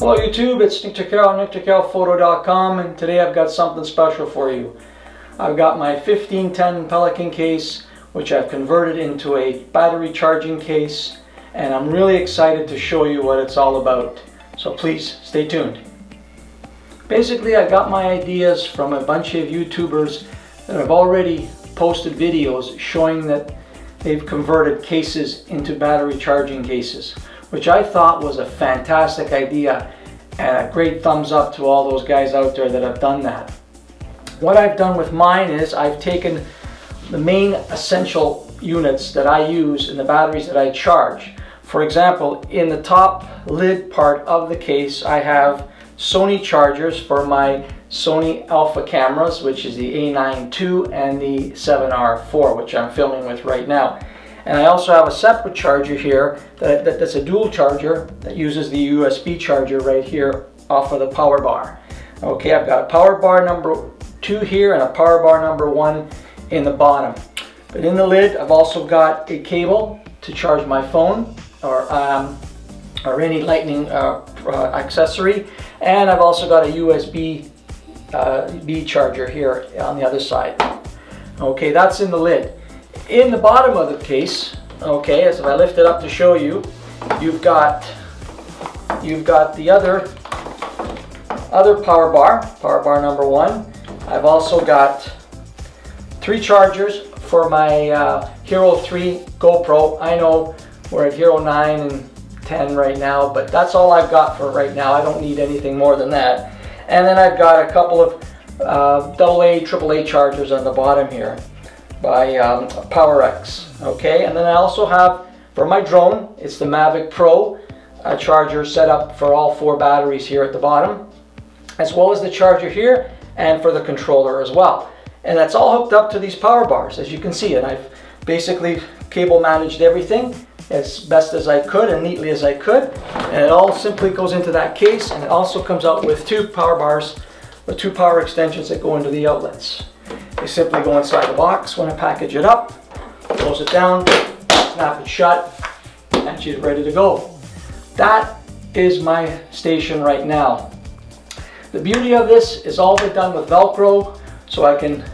Hello YouTube, it's Nick Turchiaro, nickturchiarophoto.com oh and today I've got something special for you. I've got my 1510 Pelican case which I've converted into a battery charging case and I'm really excited to show you what it's all about. So please stay tuned. Basically I got my ideas from a bunch of YouTubers that have already posted videos showing that they've converted cases into battery charging cases which I thought was a fantastic idea and a great thumbs up to all those guys out there that have done that. What I've done with mine is I've taken the main essential units that I use and the batteries that I charge. For example, in the top lid part of the case, I have Sony chargers for my Sony Alpha cameras, which is the A9 II and the 7R4, which I'm filming with right now. And I also have a separate charger here that, that, that's a dual charger that uses the USB charger right here off of the power bar. Okay, I've got a power bar number two here and a power bar number one in the bottom. But in the lid, I've also got a cable to charge my phone or, um, or any lightning uh, uh, accessory. And I've also got a USB uh, B charger here on the other side. Okay, that's in the lid in the bottom of the case, okay, as if I lift it up to show you, you've got you've got the other other power bar, power bar number one. I've also got three chargers for my uh, Hero 3 GoPro. I know we're at Hero 9 and 10 right now, but that's all I've got for right now. I don't need anything more than that. And then I've got a couple of uh, AA, AAA chargers on the bottom here by um, PowerEx. Okay, and then I also have for my drone, it's the Mavic Pro a charger set up for all four batteries here at the bottom, as well as the charger here and for the controller as well. And that's all hooked up to these power bars, as you can see. And I've basically cable managed everything as best as I could and neatly as I could. And it all simply goes into that case and it also comes out with two power bars, with two power extensions that go into the outlets. You simply go inside the box when I package it up, close it down, snap it shut, and she's ready to go. That is my station right now. The beauty of this is all done with Velcro, so I can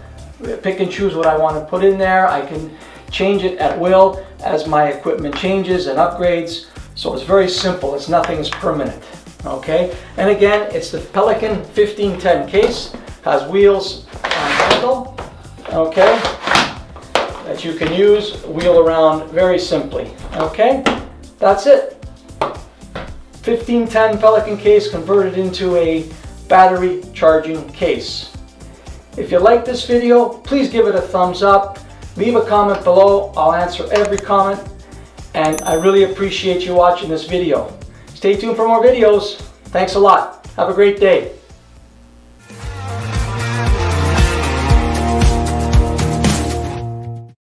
pick and choose what I want to put in there. I can change it at will as my equipment changes and upgrades. So it's very simple, it's nothing's permanent. Okay, and again, it's the Pelican 1510 case, has wheels on handle, okay, that you can use, wheel around very simply, okay? That's it. 1510 Pelican case converted into a battery charging case. If you like this video, please give it a thumbs up. Leave a comment below. I'll answer every comment. And I really appreciate you watching this video. Stay tuned for more videos. Thanks a lot. Have a great day.